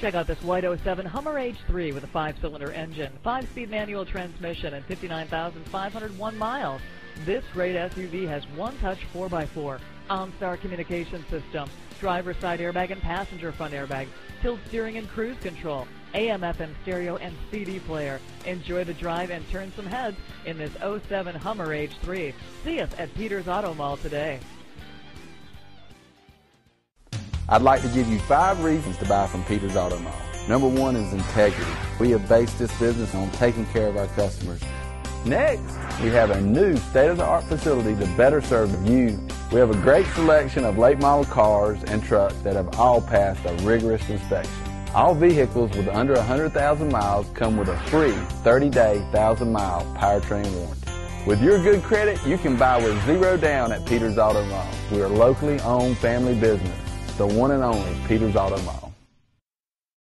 Check out this white 07 Hummer H3 with a five-cylinder engine, five-speed manual transmission, and 59,501 miles. This great SUV has one-touch 4x4, OnStar communication system, driver side airbag and passenger front airbag, tilt steering and cruise control, AM FM stereo and CD player. Enjoy the drive and turn some heads in this 07 Hummer H3. See us at Peters Auto Mall today. I'd like to give you five reasons to buy from Peters Auto Mall. Number one is integrity. We have based this business on taking care of our customers. Next, we have a new state-of-the-art facility to better serve you. We have a great selection of late model cars and trucks that have all passed a rigorous inspection. All vehicles with under 100,000 miles come with a free 30-day, 1,000-mile powertrain warranty. With your good credit, you can buy with zero down at Peters Auto Mall. We are locally owned family business the one and only Peters Auto Mall.